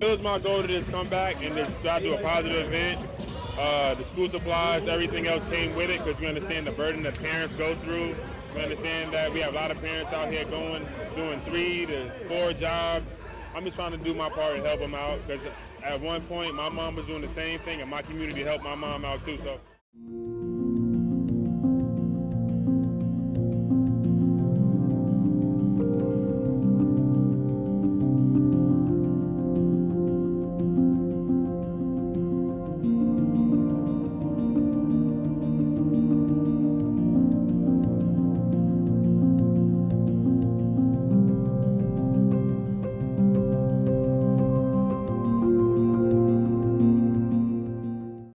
It was my goal to just come back and just try to do a positive event. Uh, the school supplies, everything else came with it because we understand the burden that parents go through. We understand that we have a lot of parents out here going, doing three to four jobs. I'm just trying to do my part and help them out because at one point my mom was doing the same thing and my community helped my mom out too. So.